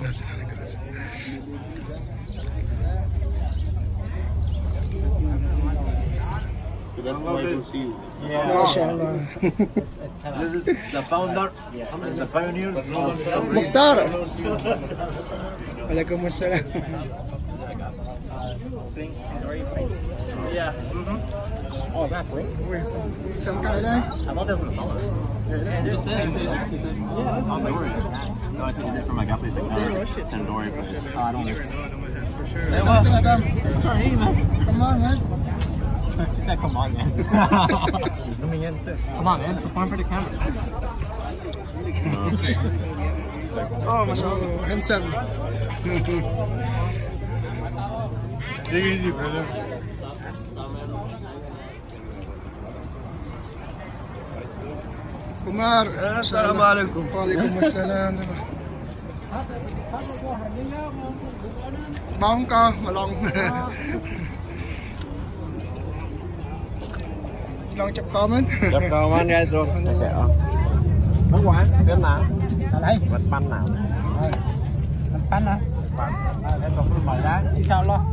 Gracias, gracias. You the founder and the pioneer. Sabri. Mukhtar. Waalaikumsalam. Yeah. Mm-hmm. Oh, is that Blink? Wait, Some guy there? I thought this was a song. Yeah, it is. It, is it yeah, oh, Tandoori? No, I said, is it from Agape? Uh, it's like, no, it's Tandoori. Oh, I don't know. Say something, Adam. Hey, man. Come on, man. He said, come on, man. Zooming in, too. Come on, man. Perform for the camera. Oh, mashallah. Handsome. Take it easy, brother. Kumar. Assalamu alaikum. Waalaikumsalam. Bóng con mà lòng lòng chụp con mình Chụp anh ra rồi. Nó quán, bên nào? Ở đây. Bánh bánh nào? Bánh bánh hả? Bánh. À, để còn mời đá. Đi sao lo?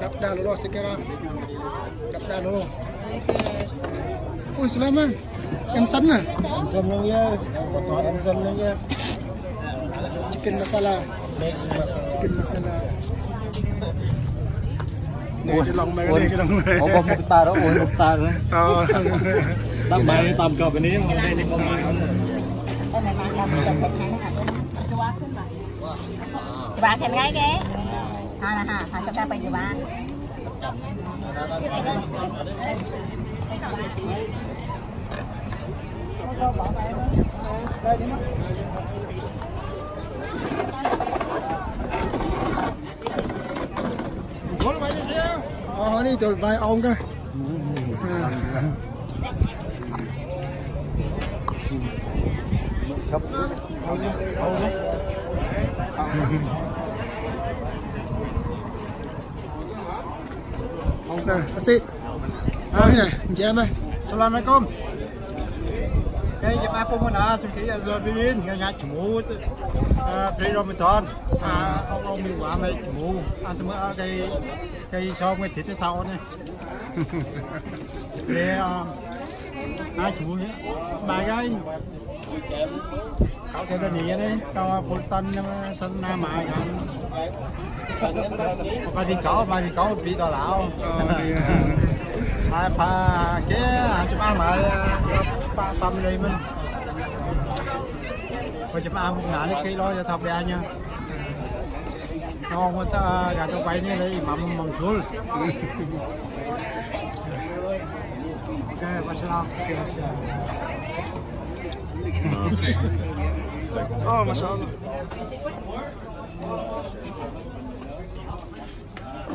Đập đà lo sẽ kira đập đà lo. Ui selamat em xanh à? Em xin luôn nha. Em xin luôn nha. chicken masala. Chicken masala Opo Mukhtar, Opo Mukhtar. Oo. Tamay, tamkaw ka niya. Hindi ko mayon. Chị bà khen ngay ghê Hà là hà, hà cho các bạn chị bà Hãy subscribe cho kênh Ghiền Mì Gõ Để không bỏ lỡ những video hấp dẫn Ờ, Oni tụi vai ông cơ. Ông nhá. Ông nhá. Ông cơ, xin. Ông này, chị em ơi. Alaikum cái giờ ba phụ môn à suy nghĩ giờ bên bên nhà nhà chủ mũ pre rồi mình toàn à quả mấy chủ mũ ăn thêm cái cái sau cái thịt cái sau này. Cái à, à chủ mũ bài cái cậu cái đó nè đấy. Cậu à, phụ tân sân nam mà ba đi cậu? Ba đi cậu? Bị tòa lão. Ờ, à. à pa cái chúng ăn mà family mình và chụp ăn cũng ngã lấy cái đó cho thập ra nha. Ngon quá ta, gà trong quay này lấy mắm mầm xuống ok masalah oh ờ, masalah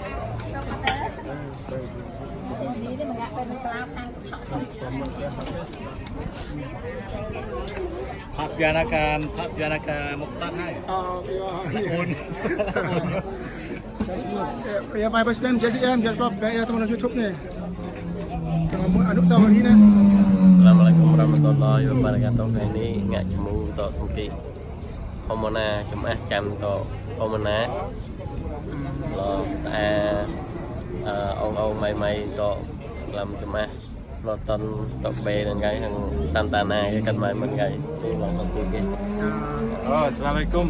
Pak Assalamualaikum warahmatullahi wabarakatuh. Ini nggak untuk sengki. Komona jemaah jam to lo ta ôn may may to làm cho má lo tân tập bê đang cái thằng Santana, cái căn máy mình gầy đi là kia oh assalamualaikum.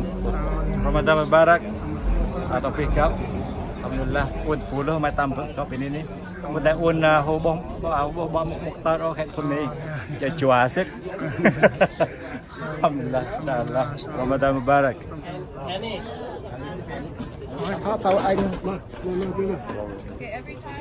Ramadan Mubarak. À, Atau pick up. Alhamdulillah un puluh mai tambah kau ini ni kemudian un hô bom. Bao bom bom muktar oh kayak ni ya cuasik Alhamdulillah. Ramadan Mubarak khó tao anh. Okay, every time.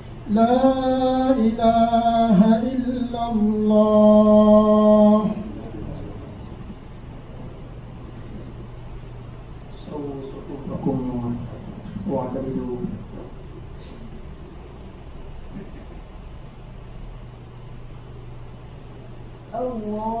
لا إله إلا الله. سووا صفوفكم واعتدلوا الله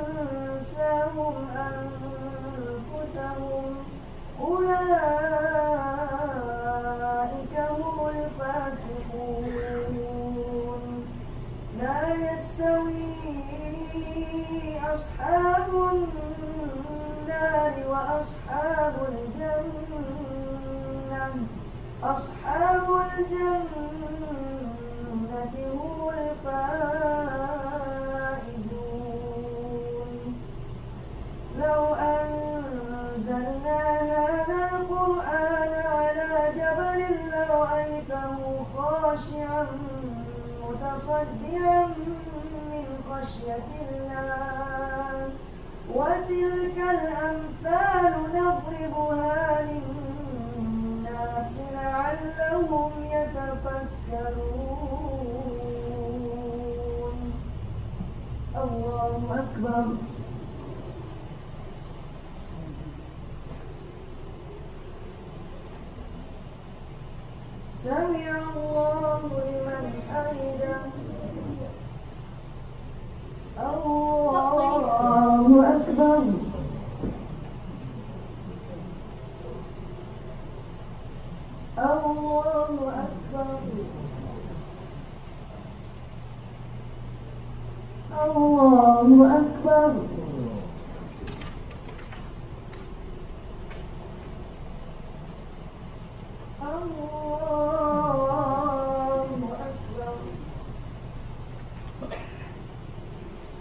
فأنساهم أنفسهم. أولئك هم الفاسقون. لا يستوي أصحاب النار وأصحاب الجنة. أصحاب الجنة هم الفائزون خاشعا متصدعا من خشية الله. وتلك الأمثال نضربها للناس لعلهم يتفكرون. الله أكبر. سمع الله لمن حمده الله أكبر الله أكبر الله أكبر الله أكبر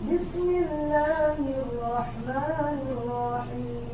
بسم الله الرحمن الرحيم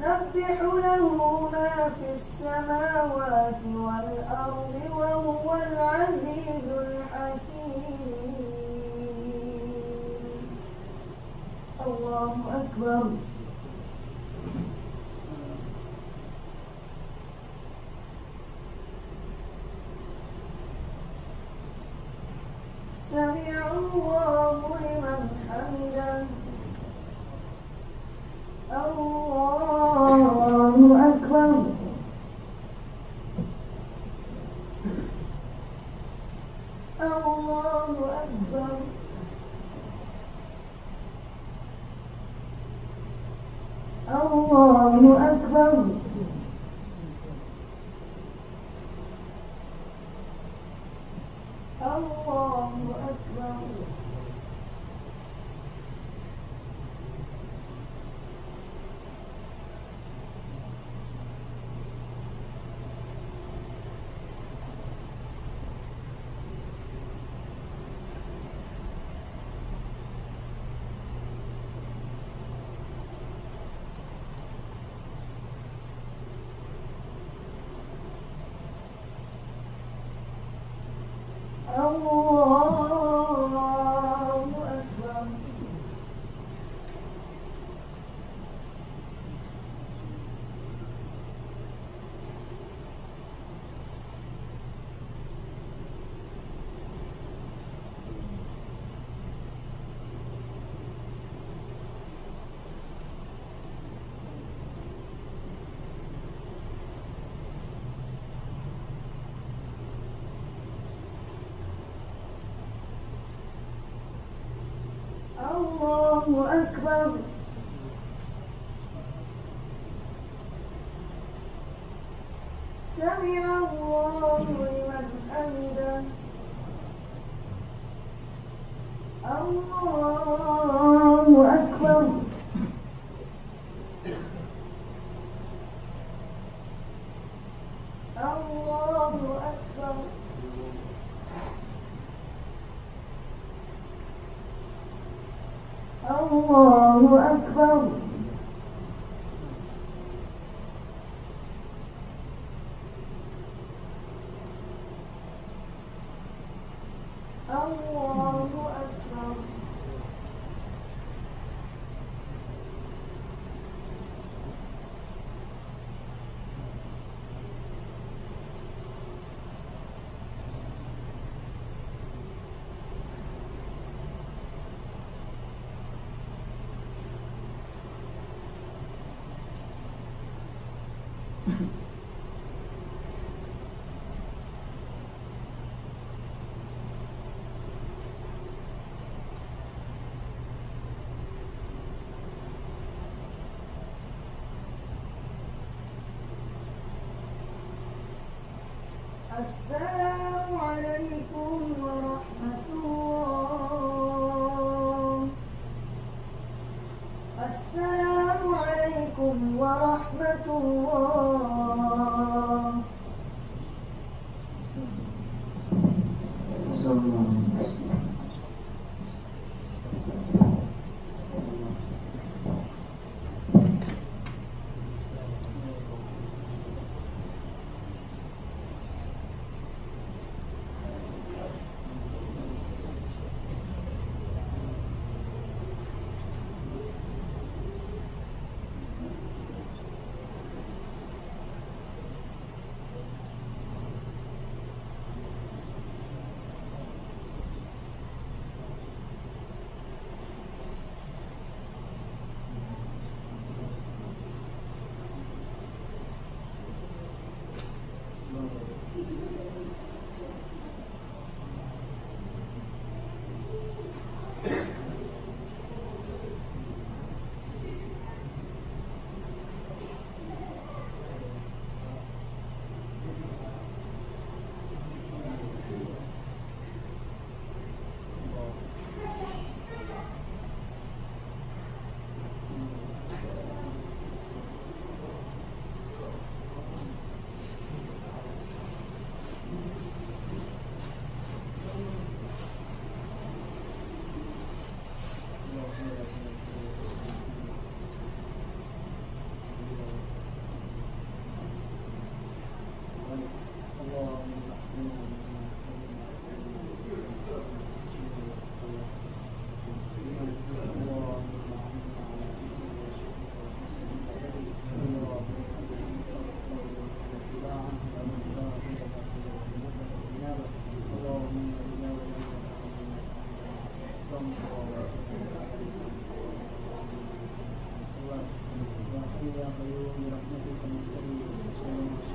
يسبح له ما في السماوات والأرض وهو العزيز الحكيم. الله أكبر سمع الله لمن حمده الله أكبر الله أكبر الله أكبر الله أكبر الله أكبر الله أكبر. الله أكبر السلام عليكم ورحمة الله. السلام عليكم ورحمة الله. صلى الله عليه وسلم ويا قيوم برحمتك نستغيث